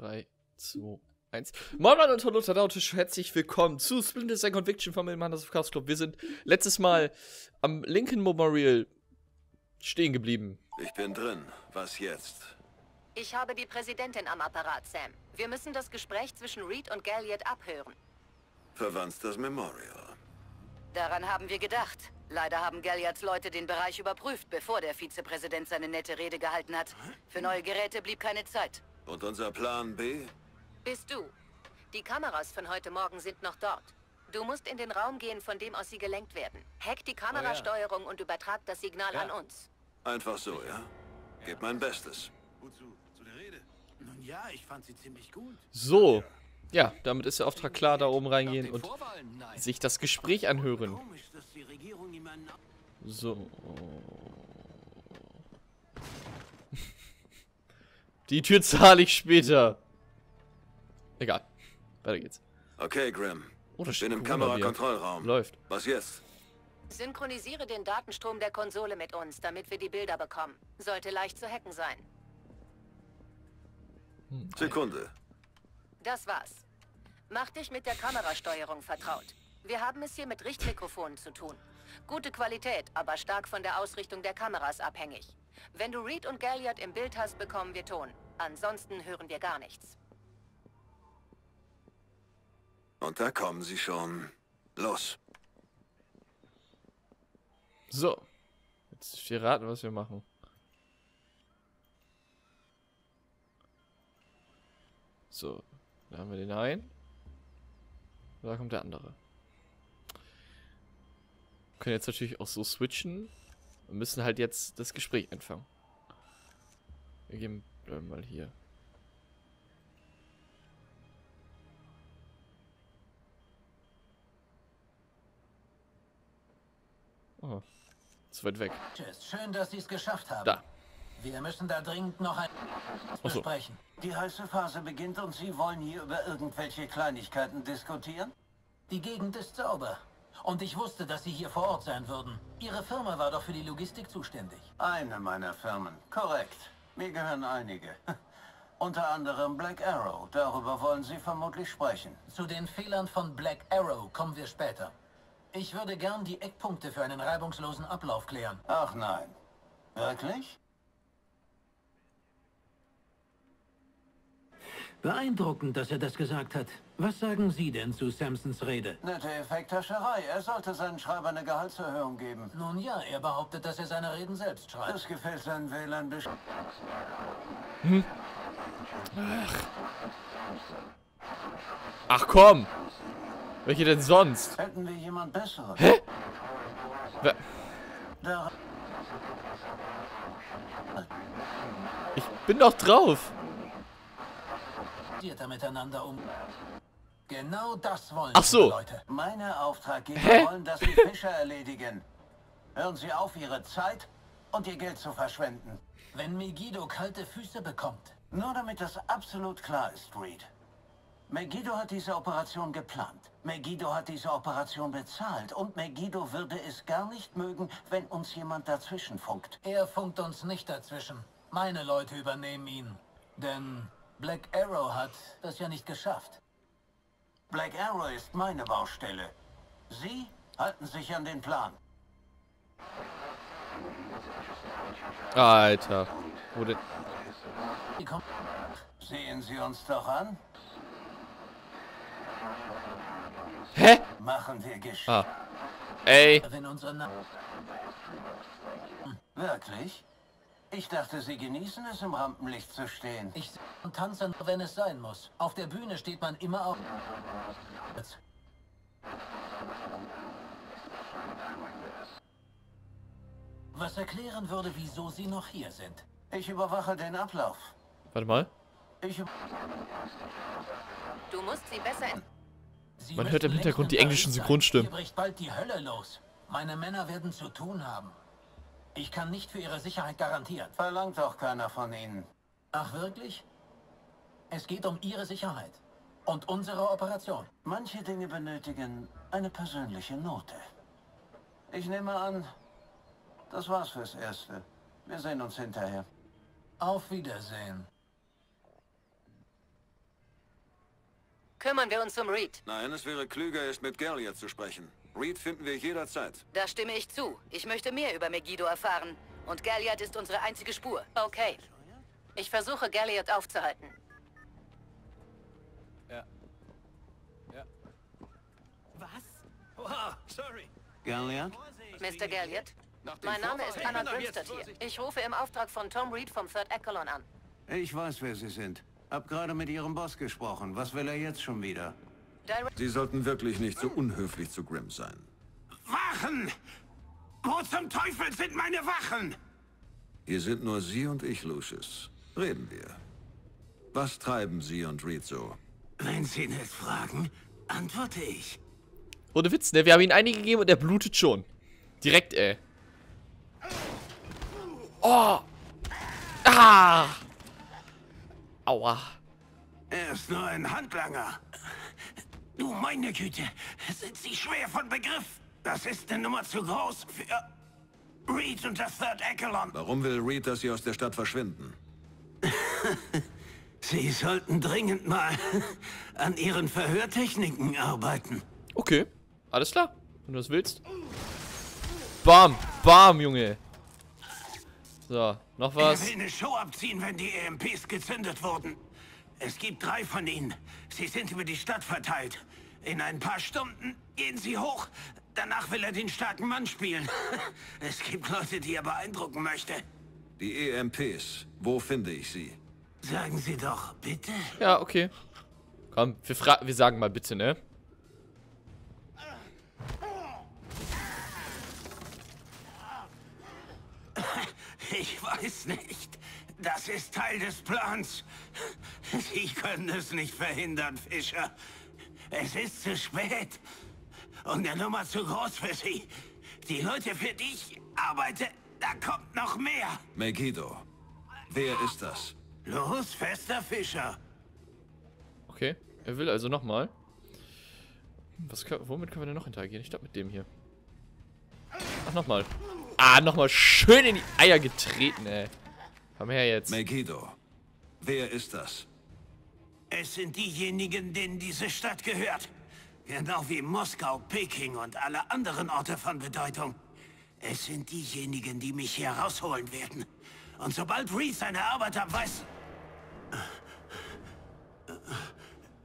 3, 2, 1. Moin Moin und hallo Tadautisch, herzlich willkommen zu Splinter Cell Conviction von Hunters of Chaos Club. Wir sind letztes Mal am Lincoln Memorial stehen geblieben. Ich bin drin. Was jetzt? Ich habe die Präsidentin am Apparat, Sam. Wir müssen das Gespräch zwischen Reed und Galliard abhören. Verwandt das Memorial. Daran haben wir gedacht. Leider haben Galliards Leute den Bereich überprüft, bevor der Vizepräsident seine nette Rede gehalten hat. Für neue Geräte blieb keine Zeit. Und unser Plan B? Bist du. Die Kameras von heute Morgen sind noch dort. Du musst in den Raum gehen, von dem aus sie gelenkt werden. Hack die Kamerasteuerung und übertrag das Signal an uns. Einfach so, ja? Gib mein Bestes. Wozu? Zu der Rede? Nun ja, ich fand sie ziemlich gut. So. Ja, damit ist der Auftrag klar, da oben reingehen und sich das Gespräch anhören. So. Die Tür zahle ich später. Egal. Weiter geht's. Okay, Grim. Oh, da Ich steht bin im. Kamerakontrollraum. Läuft. Was jetzt? Synchronisiere den Datenstrom der Konsole mit uns, damit wir die Bilder bekommen. Sollte leicht zu hacken sein. Sekunde. Das war's. Mach dich mit der Kamerasteuerung vertraut. Wir haben es hier mit Richtmikrofonen zu tun. Gute Qualität, aber stark von der Ausrichtung der Kameras abhängig. Wenn du Reed und Galliard im Bild hast, bekommen wir Ton. Ansonsten hören wir gar nichts. Und da kommen sie schon. Los. So. Jetzt ihr raten, was wir machen. So. Da haben wir den einen. Da kommt der andere. Wir können jetzt natürlich auch so switchen. Wir müssen halt jetzt das Gespräch anfangen. Wir gehen bleiben mal hier. Oh. Zu weit weg. Tschüss, schön, dass Sie es geschafft haben. Da. Wir müssen da dringend noch ein so. besprechen. Die heiße Phase beginnt und Sie wollen hier über irgendwelche Kleinigkeiten diskutieren? Die Gegend ist sauber. Und ich wusste, dass Sie hier vor Ort sein würden. Ihre Firma war doch für die Logistik zuständig. Eine meiner Firmen. Korrekt. Mir gehören einige. Unter anderem Black Arrow. Darüber wollen Sie vermutlich sprechen. Zu den Fehlern von Black Arrow kommen wir später. Ich würde gern die Eckpunkte für einen reibungslosen Ablauf klären. Ach nein. Wirklich? Beeindruckend, dass er das gesagt hat. Was sagen Sie denn zu Samsons Rede? Nette Effekthascherei. Er sollte seinen Schreiber eine Gehaltserhöhung geben. Nun ja, er behauptet, dass er seine Reden selbst schreibt. Das gefällt seinen Wählern bestimmt. Ach komm! Welche denn sonst? Hätten wir jemand Besseren? Hä? Wer- Da Ich bin doch drauf! Miteinander um. Genau das wollen Ach so. Leute. meine Auftraggeber Hä? wollen, dass Sie Fische erledigen. Hören Sie auf, Ihre Zeit und Ihr Geld zu verschwenden. Wenn Megiddo kalte Füße bekommt, Nur damit das absolut klar ist, Reed. Megiddo hat diese Operation geplant. Megiddo hat diese Operation bezahlt. Und Megiddo würde es gar nicht mögen, wenn uns jemand dazwischen funkt. Er funkt uns nicht dazwischen. Meine Leute übernehmen ihn. Denn Black Arrow hat das ja nicht geschafft. Black Arrow ist meine Baustelle. Sie halten sich an den Plan. Alter. Kommen Sehen Sie uns doch an. Hä? Machen wir Geschichte. Ah. Ey. wenn unser Na Wirklich? Ich dachte, Sie genießen es, im Rampenlicht zu stehen. Ich und tanze nur, wenn es sein muss. Auf der Bühne steht man immer auf. Was erklären würde, wieso Sie noch hier sind. Ich überwache den Ablauf. Warte mal. Ich Du musst sie besser in Sie Man hört im Hintergrund in die englischen. Synchronstimmen. Hier bricht bald die Hölle los. Meine Männer werden zu tun haben. Ich kann nicht für ihre Sicherheit garantieren. Verlangt doch keiner von Ihnen. Ach wirklich? Es geht um ihre Sicherheit. Und unsere Operation. Manche Dinge benötigen eine persönliche Note. Ich nehme an, das war's fürs Erste. Wir sehen uns hinterher. Auf Wiedersehen. Kümmern wir uns um Reed. Nein, es wäre klüger, erst mit Galliard zu sprechen. Reed finden wir jederzeit. Da stimme ich zu. Ich möchte mehr über Megiddo erfahren. Und Galliard ist unsere einzige Spur. Okay. Ich versuche, Galliard aufzuhalten. Ja. Ja. Galliard? Mr. Galliard? Mein Name ist Anna Grimstad hier. Ich rufe im Auftrag von Tom Reed vom Third Echelon an. Ich weiß, wer Sie sind. Hab gerade mit Ihrem Boss gesprochen. Was will er jetzt schon wieder? Sie sollten wirklich nicht so unhöflich zu Grimm sein. Wachen! Wo zum Teufel sind meine Wachen? Hier sind nur Sie und ich, Lucius. Reden wir. Was treiben Sie und Reed so? Wenn Sie nicht fragen, antworte ich. Ohne Witz, ne? Wir haben ihm einige gegeben und er blutet schon. Direkt, ey. Oh! Ah! Aua. Er ist nur ein Handlanger. Du meine Güte, sind Sie schwer von Begriff? Das ist eine Nummer zu groß für Reed und das Third Echelon. Warum will Reed, dass Sie aus der Stadt verschwinden? Sie sollten dringend mal an Ihren Verhörtechniken arbeiten. Okay. Alles klar. Wenn du das willst. Bam. Bam, Junge. So, noch Er was. will eine Show abziehen, wenn die EMPs gezündet wurden. Es gibt drei von ihnen. Sie sind über die Stadt verteilt. In ein paar Stunden gehen sie hoch. Danach will er den starken Mann spielen. Es gibt Leute, die er beeindrucken möchte. Die EMPs. Wo finde ich sie? Sagen Sie doch, bitte. Ja, okay. Komm, wir, fra wir sagen mal bitte, ne? Ich weiß nicht. Das ist Teil des Plans. Sie können es nicht verhindern, Fischer. Es ist zu spät. Und der Nummer zu groß für Sie. Die Leute, für die ich arbeite, da kommt noch mehr. Megiddo. Wer ist das? Los, fester Fischer. Okay. Er will also nochmal. Was können, womit können wir denn noch interagieren? Ich glaube mit dem hier. Ach, nochmal. Ah, nochmal schön in die Eier getreten, ey. Komm her jetzt. Megiddo. Wer ist das? Es sind diejenigen, denen diese Stadt gehört. Genau wie Moskau, Peking und alle anderen Orte von Bedeutung. Es sind diejenigen, die mich hier rausholen werden. Und sobald Reed seine Arbeit am weiß...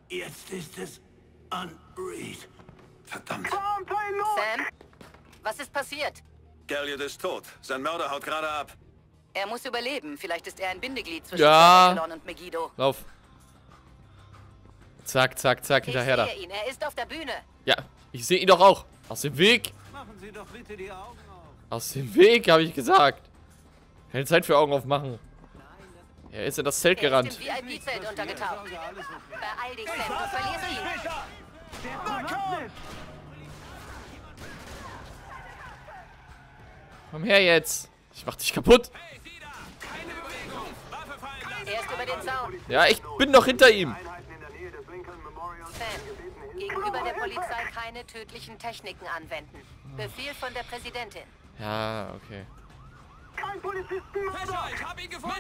Jetzt ist es an Reed. Verdammt. Sam? Was ist passiert? Galliard ist tot. Sein Mörder haut gerade ab. Er muss überleben. Vielleicht ist er ein Bindeglied zwischen Ja. Und Megiddo. Lauf. Zack, zack, zack, Ich hinterher da. sehe ihn. Er ist auf der Bühne. Ja, ich sehe ihn doch auch. Aus dem Weg. Machen Sie doch bitte die Augen auf. Aus dem Weg, habe ich gesagt. Keine Zeit für Augen aufmachen. Er ist in das Zelt Er gerannt. ist im VIP-Zelt untergetaucht. Beeil dich, Sam. Du verlierst ihn. Komm her jetzt. Ich mach dich kaputt. Er über den Zaun. Ja, ich bin doch hinter ihm. Sam, gegenüber der Polizei keine tödlichen Techniken anwenden. Befehl von der Präsidentin. Ja, okay. Fischer, ich hab ihn gefunden!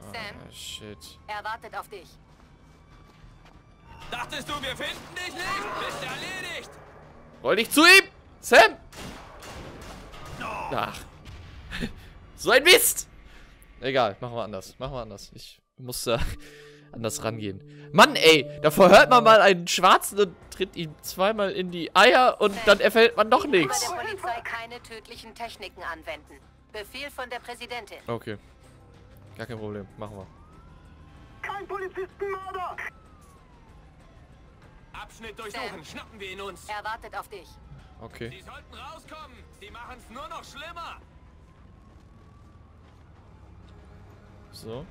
Sam, Ah, shit. er wartet auf dich. Dachtest du, wir finden dich nicht? Bist erledigt! Roll dich zu ihm! Sam! Ach. So ein Mist! Egal, machen wir anders. Machen wir anders. Ich muss da anders rangehen. Mann, ey, da verhört man mal einen Schwarzen und tritt ihm zweimal in die Eier und dann erfällt man doch nichts. der Polizei keine tödlichen Techniken anwenden. Befehl von der Präsidentin. Okay. Gar kein Problem. Machen wir. Abschnitt durchsuchen, schnappen wir ihn uns! Er wartet auf dich. Okay. Sie sollten rauskommen! Sie machen's nur noch schlimmer! So.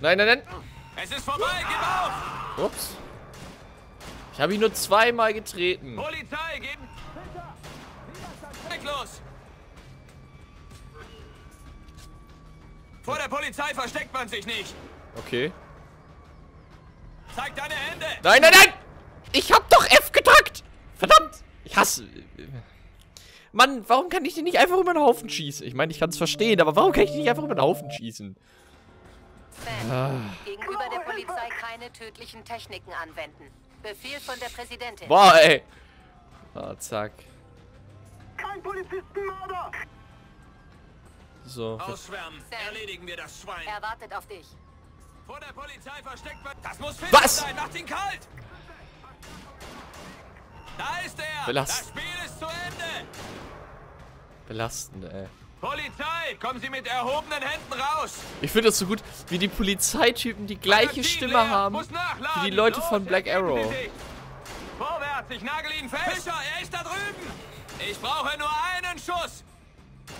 Nein, nein, nein. Es ist vorbei, gib auf! Ups. Ich habe ihn nur zweimal getreten. Polizei, geben... Weg los! Vor der Polizei versteckt man sich nicht! Okay. Zeig deine Hände! Nein, nein, nein! Ich hab doch F gedrückt! Verdammt! Ich hasse. Mann, warum kann ich die nicht einfach über den Haufen schießen? Ich meine, ich kann es verstehen, aber warum kann ich die nicht einfach über den Haufen schießen? Sam, Ah. gegenüber der Polizei keine tödlichen Techniken anwenden. Befehl von der Präsidentin. Boah, ey. Ah, zack. Kein Polizistenmörder! So. Ausschwärmen. Erledigen wir das Schwein. Er wartet auf dich. Vor der Polizei versteckt man. Das muss Fisch Was? sein. Macht ihn kalt. Da ist er. Belast- Das Spiel ist zu Ende. Belastend, ey. Polizei, kommen Sie mit erhobenen Händen raus. Ich finde das so gut, wie die Polizeitypen die gleiche Stimme leer. haben wie die Leute Los, von Black Arrow. Vorwärts, ich nagel ihn fest. Fischer, er ist da drüben. Ich brauche nur einen Schuss.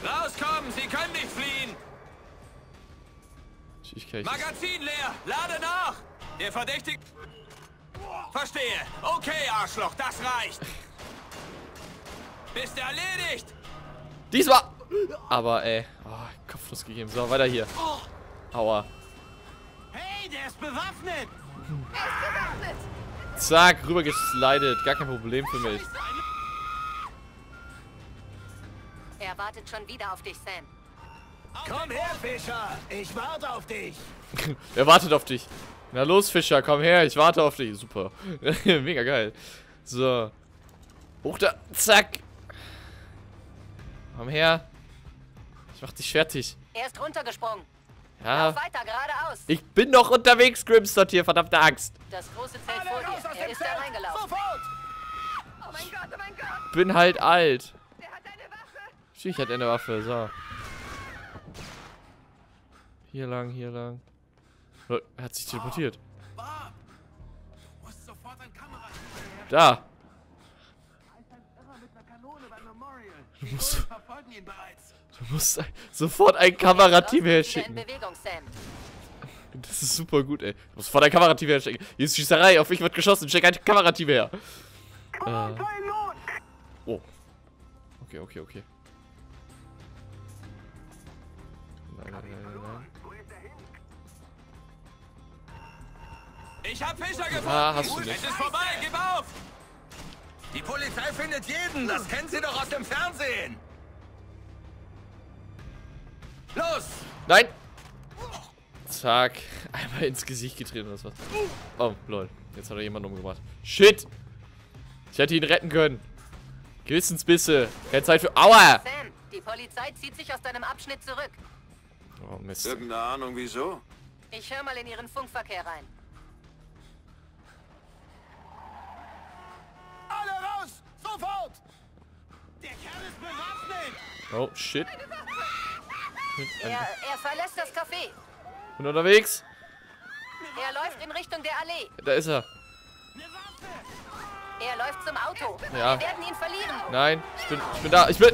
Rauskommen, Sie können nicht fliehen. Ich kann ich Magazin leer. Lade nach. Der Verdächtige... Verstehe. Okay, Arschloch, das reicht. Bist erledigt. Diesmal! Aber, ey. Oh, Kopfnuss gegeben. So, weiter hier. Aua. Hey, der ist bewaffnet! Zack, rüber geslidet. Gar kein Problem für mich. Er wartet schon wieder auf dich, Sam. Komm her, Fischer! Ich warte auf dich! Er wartet auf dich. Na los, Fischer, komm her. Ich warte auf dich. Super. Mega geil. So. Hoch da. Zack. Komm her. Ich mach dich fertig. Er ist runtergesprungen. Ja. Weiter, geradeaus. Ich bin noch unterwegs, Grimstad hier. Verdammte Angst. Das große Zelt vor dir. Er ist da reingelaufen. Sofort! Oh mein Gott, oh mein Gott. Bin halt alt. Der hat eine Waffe. Natürlich hat er eine Waffe. So. Hier lang, hier lang. Er hat sich teleportiert. Da. Du musst, du musst sofort ein Kamerateam herschicken. Das ist super gut, ey. Du musst sofort ein Kamerateam herschicken. Hier ist Schießerei. Auf mich wird geschossen. Schick ein Kamerateam her. Äh, oh. Okay, okay, okay. Nein, nein, nein, Ich hab Fischer gefunden. Ah, hast du nicht. Es ist vorbei, gib auf. Die Polizei findet jeden. Das kennen Sie doch aus dem Fernsehen. Los. Nein! Zack. Einmal ins Gesicht getreten oder was. Oh, lol. Jetzt hat er jemanden umgebracht. Shit! Ich hätte ihn retten können. Gewissensbisse. Keine Zeit für... Aua! Sam, die Polizei zieht sich aus deinem Abschnitt zurück. Oh, Mist. Irgendeine Ahnung, wieso? Ich höre mal in ihren Funkverkehr rein. Sofort! Der Kerl ist bewaffnet! Oh, shit. Er, er verlässt das Café. Bin unterwegs. Er läuft in Richtung der Allee. Da ist er. Er läuft zum Auto. Ja. Wir werden ihn verlieren. Nein, ich bin, ich bin da. Ich bin...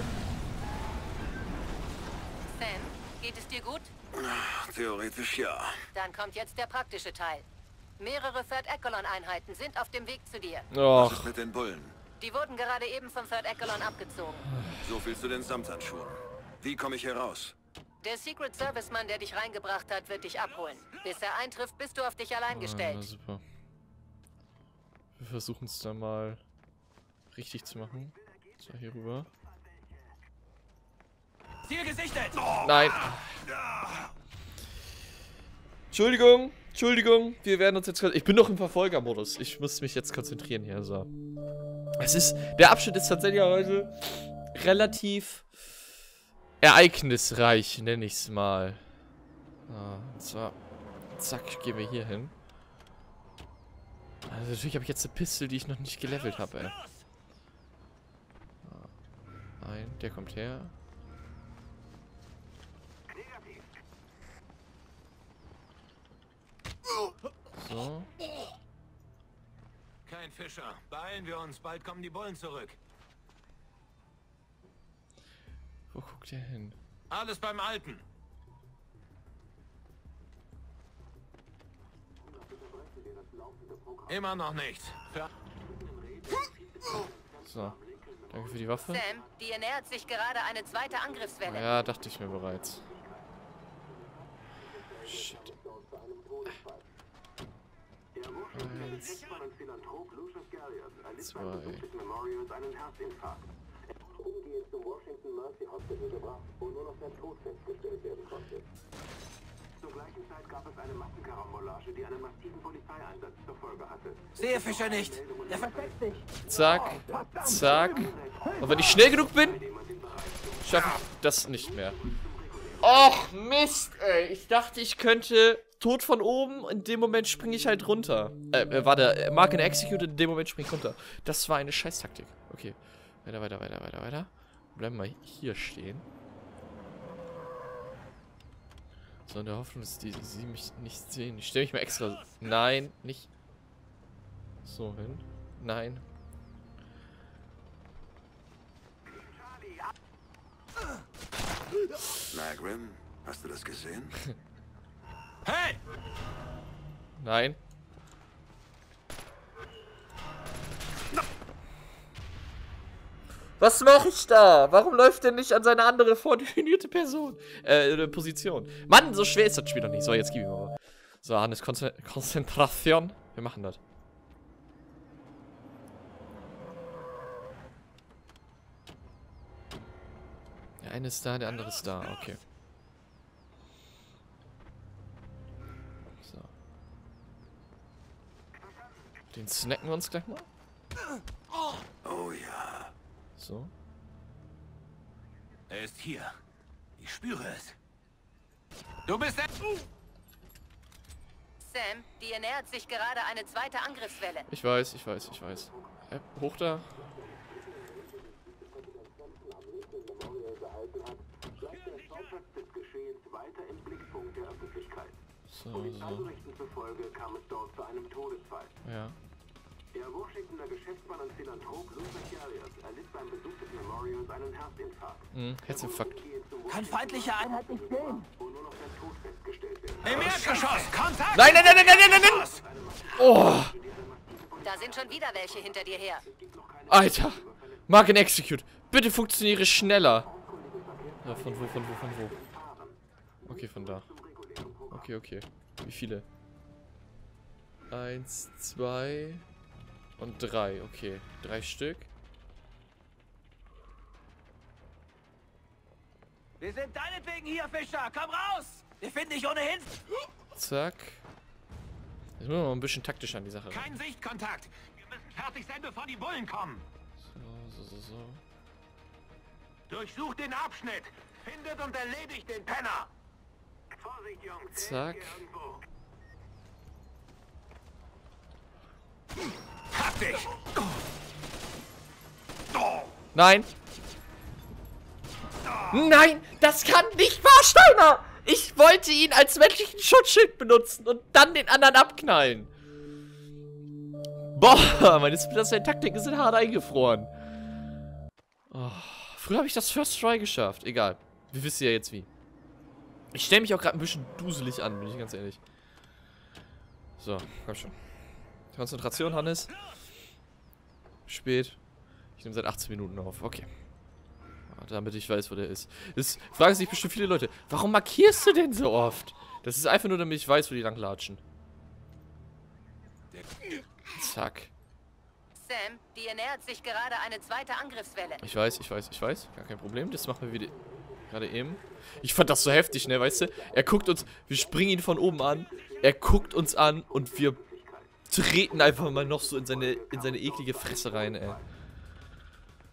Sam, geht es dir gut? Theoretisch ja. Dann kommt jetzt der praktische Teil. Mehrere Third Echelon-Einheiten sind auf dem Weg zu dir. Was Och. ist mit den Bullen? Die wurden gerade eben vom Third Echelon abgezogen. So viel zu den Samthandschuhen. Wie komme ich hier raus? Der Secret Service-Mann, der dich reingebracht hat, wird dich abholen. Bis er eintrifft, bist du auf dich allein Na, gestellt. super. Wir versuchen es dann mal richtig zu machen. So, hier rüber. Ziel gesichtet. Nein. Entschuldigung, Entschuldigung. Wir werden uns jetzt. Ich bin noch im Verfolgermodus. Ich muss mich jetzt konzentrieren hier. So. Es ist. Der Abschnitt ist tatsächlich heute relativ ereignisreich, nenne ich es mal. Ah, und zwar. Zack, gehen wir hier hin. Also natürlich habe ich jetzt eine Pistole, die ich noch nicht gelevelt habe, ey. Ah, Ein, der kommt her. So. Kein Fischer. Beeilen wir uns. Bald kommen die Bullen zurück. Wo guckt der hin? Alles beim Alten. Immer noch nichts. Für So. Danke für die Waffe. Sam, dir nähert sich gerade eine zweite Angriffswelle. Ja, dachte ich mir bereits. Shit. Eins. Zwei. umgehend zum Washington Mercy Hospital gebracht, wo nur noch sein Tod festgestellt werden konnte. Zur gleichen Zeit gab es eine Massenkarambolage, die einen massiven Polizeieinsatz zur Folge hatte. Sehe Fischer nicht. Er versteckt sich. Zack. Zack. Und wenn ich schnell genug bin, schaffe ich das nicht mehr. Och, Mist, ey. Ich dachte, ich könnte tot von oben. In dem Moment springe ich halt runter. Äh, äh warte. Mark in Execute, in dem Moment springe ich runter. Das war eine Scheißtaktik. Okay. Weiter, weiter, weiter, weiter, weiter. Bleiben wir hier stehen. So, in der Hoffnung, dass die, sie mich nicht sehen. Ich stelle mich mal extra... Nein, nicht... So hin. Nein. Na, Grim, hast du das gesehen? Hey! Nein. Was mache ich da? Warum läuft der nicht an seine andere vordefinierte Person? Äh, Position. Mann, so schwer ist das Spiel noch nicht. So, jetzt gib ihm mal. So, Hannes, Konzen Konzentration. Wir machen das. Der eine ist da, der andere ist da. Okay. So. Den snacken wir uns gleich mal. Oh ja. So. Er ist hier. Ich spüre es. Du bist der... Sam, dir nähert sich gerade eine zweite Angriffswelle. Ich weiß, ich weiß, ich weiß. Äh, hoch da. Bleibt der Schauplatz des Geschehens weiter im Blickpunkt der Öffentlichkeit. So, so. Polizeiberichten zufolge kam es dort zu einem Todesfall. Ja. Der Washingtoner Geschäftsmann und Philanthrop Luther Carriers erlitt beim Besuch des Memorials einen Herzinfarkt. Hm, Herzinfarkt. Kann feindliche Einheit nicht sehen. Wo nur noch sein Tod festgestellt werden Im Erdgeschoss! Kontakt! Nein, nein, nein, nein, nein, nein, nein, nein! Oh, Da sind schon wieder welche hinter dir her. Alter. Mark in Execute. Bitte funktioniere schneller. Ja, von wo, von wo, von wo? Okay, von da. Okay, okay. Wie viele? Eins, zwei und drei. Okay, drei Stück. Wir sind deinetwegen hier, Fischer! Komm raus! Wir finden dich ohnehin. Zack. Jetzt müssen wir mal ein bisschen taktisch an die Sache ran. Kein Sichtkontakt. Wir müssen fertig sein, bevor die Bullen kommen. So, so, so, so. Durchsucht den Abschnitt. Findet und erledigt den Penner. Zack. Nein! Nein! Das kann nicht wahr, Steiner! Ich wollte ihn als menschlichen Schutzschild benutzen und dann den anderen abknallen. Boah, meine Splinter Cell-Taktiken sind hart eingefroren. Oh, früher habe ich das First Try geschafft. Egal. Wir wissen ja jetzt wie. Ich stelle mich auch gerade ein bisschen duselig an, bin ich ganz ehrlich. So, komm schon. Konzentration, Hannes. Spät. Ich nehme seit 18 Minuten auf. Okay. Damit ich weiß, wo der ist. Das fragen sich bestimmt viele Leute. Warum markierst du denn so oft? Das ist einfach nur, damit ich weiß, wo die lang latschen. Zack. Sam, dir nähert sich gerade eine zweite Angriffswelle. Ich weiß, ich weiß, ich weiß. Gar kein Problem. Das machen wir wieder. Gerade eben. Ich fand das so heftig, ne, weißt du? Er guckt uns. Wir springen ihn von oben an. Er guckt uns an und wir treten einfach mal noch so in seine, in seine eklige Fresse rein, ey.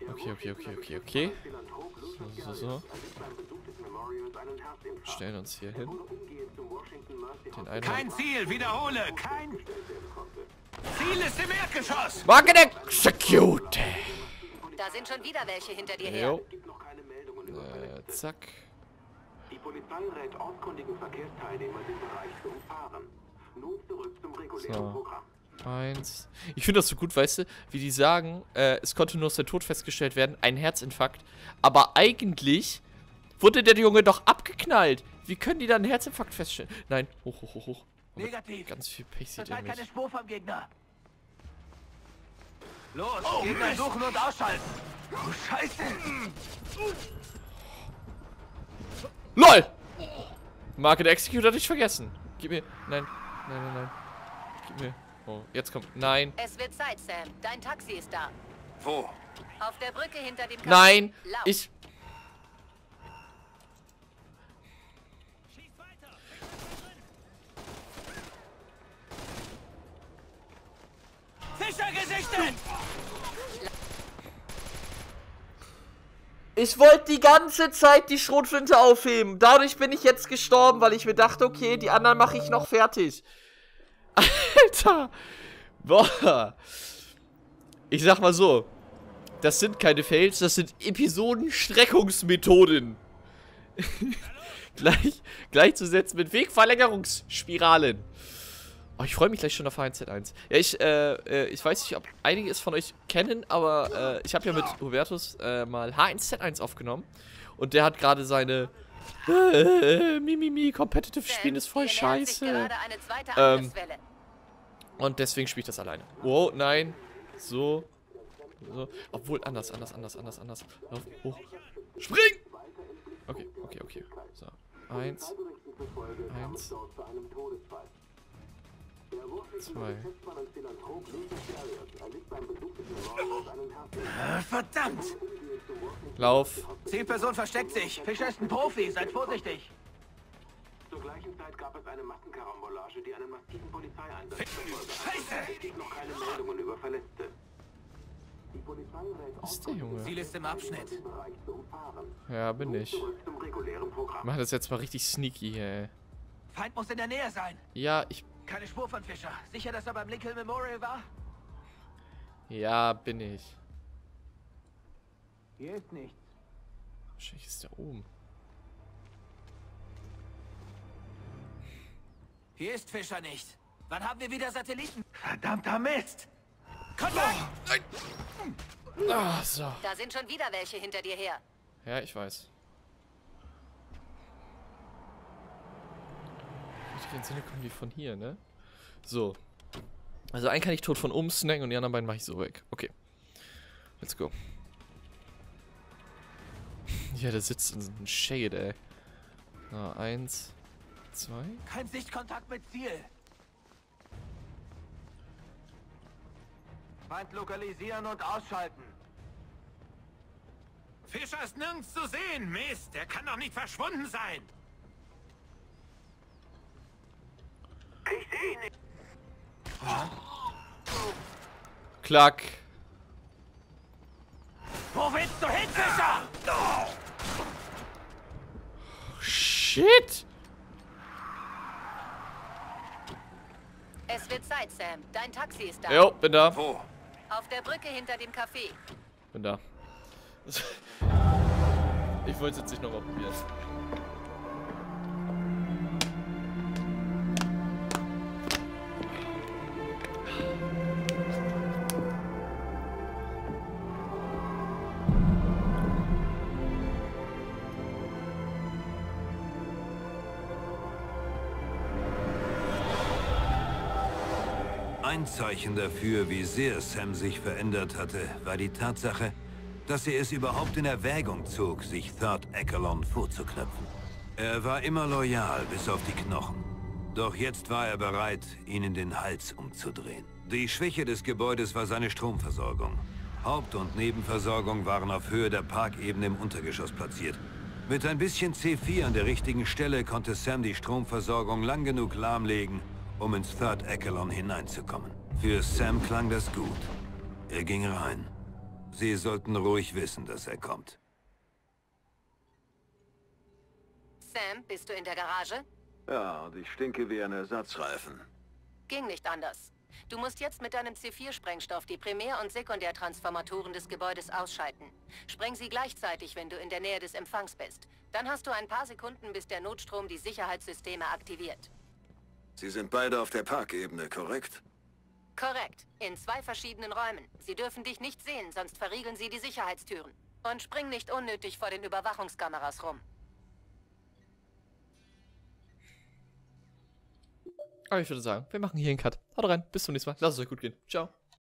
Okay, okay, okay, okay, okay. So, so, so. Stellen uns hier hin. Kein Ziel, wiederhole! Kein Ziel ist im Erdgeschoss! Market Execute! Da sind schon wieder welche hinter dir her. Jo. gibt noch keine Meldungen über Äh, zack. Die Polizei rät ortskundigen Verkehrsteilnehmer, den Bereich zu umfahren. Nun zurück zum regulären So. Programm. Eins. Ich finde das so gut, weißt du, wie die sagen, äh, es konnte nur sein Tod festgestellt werden, ein Herzinfarkt. Aber eigentlich wurde der Junge doch abgeknallt. Wie können die dann einen Herzinfarkt feststellen? Nein, hoch, hoch, hoch, hoch. Oh, Negativ. Ganz viel Pech sieht er keine. Spur vom Gegner. Los, Gegner suchen und ausschalten. Oh, Scheiße. LOL! Market Execute hatte ich vergessen. Gib mir. Nein, nein, nein, nein. Gib mir. Oh, jetzt kommt. Nein. Es wird Zeit, Sam. Dein Taxi ist da. Wo? Auf der Brücke hinter dem Café. Nein, Lauf. ich... Fischer Ich wollte die ganze Zeit die Schrotflinte aufheben. Dadurch bin ich jetzt gestorben, weil ich mir dachte, okay, die anderen mache ich noch fertig. Alter. Boah. Ich sag mal so. Das sind keine Fails, das sind Episodenstreckungsmethoden. gleich, gleichzusetzen mit Wegverlängerungsspiralen. Oh, ich freue mich gleich schon auf H1Z1. Ja, ich, äh, äh, ich weiß nicht, ob einige es von euch kennen, aber äh, ich habe ja mit Hubertus äh, mal H1Z1 aufgenommen. Und der hat gerade seine äh, Mimimi, Competitive Sam, Spielen ist voll scheiße. Ähm. Und deswegen spiele ich das alleine. Wow, nein. So. So. Obwohl, anders, anders, anders, anders, anders. Lauf, hoch. Spring! Okay, okay, okay. So. Eins. Eins. Zwei. Verdammt! Lauf. Zielperson versteckt sich. Fischer ist ein Profi, seid vorsichtig. Zur gleichen Zeit gab es eine Massenkarambolage, die einen massiven Polizeieinsatz Scheiße! Es gibt noch keine Meldungen über Verletzte. Die Polizei rät Was ist der Junge? Ziel ist im Abschnitt. Ja, bin ich. Mach das jetzt mal richtig sneaky hier, ey. Feind muss in der Nähe sein. Ja, ich. Keine Spur von Fischer. Sicher, dass er beim Lincoln Memorial war? Ja, bin ich. Hier ist nichts. Wahrscheinlich ist der oben. Hier ist Fischer nicht. Wann haben wir wieder Satelliten? Verdammter Mist! Kontakt! Ah, so. Da sind schon wieder welche hinter dir her. Ja, ich weiß. Die ganze kommen die von hier, ne? So. Also einen kann ich tot von oben snacken und die anderen beiden mache ich so weg. Okay. Let's go. Ja, der sitzt in so einem Shade, ey. So, eins, zwei. Kein Sichtkontakt mit Ziel. Feind lokalisieren und ausschalten. Fischer ist nirgends zu sehen. Mist, der kann doch nicht verschwunden sein. Ich sehe ihn nicht. Klack. Wo willst du hin, Fischer? Shit! Es wird Zeit, Sam. Dein Taxi ist da. Jo, bin da. Wo? Auf der Brücke hinter dem Café. Bin da. Ich wollte es jetzt nicht nochmal probieren. Ein Zeichen dafür, wie sehr Sam sich verändert hatte, war die Tatsache, dass er es überhaupt in Erwägung zog, sich Third Echelon vorzuknöpfen. Er war immer loyal bis auf die Knochen. Doch jetzt war er bereit, ihnen den Hals umzudrehen. Die Schwäche des Gebäudes war seine Stromversorgung. Haupt- und Nebenversorgung waren auf Höhe der Parkebene im Untergeschoss platziert. Mit ein bisschen C4 an der richtigen Stelle konnte Sam die Stromversorgung lang genug lahmlegen, um ins Third Echelon hineinzukommen. Für Sam klang das gut. Er ging rein. Sie sollten ruhig wissen, dass er kommt. Sam, bist du in der Garage? Ja, und ich stinke wie ein Ersatzreifen. Ging nicht anders. Du musst jetzt mit deinem C4-Sprengstoff die Primär- und Sekundärtransformatoren des Gebäudes ausschalten. Spreng sie gleichzeitig, wenn du in der Nähe des Empfangs bist. Dann hast du ein paar Sekunden, bis der Notstrom die Sicherheitssysteme aktiviert. Sie sind beide auf der Parkebene, korrekt? Korrekt. In zwei verschiedenen Räumen. Sie dürfen dich nicht sehen, sonst verriegeln sie die Sicherheitstüren. Und spring nicht unnötig vor den Überwachungskameras rum. Aber ich würde sagen, wir machen hier einen Cut. Haut rein, bis zum nächsten Mal. Lasst es euch gut gehen. Ciao.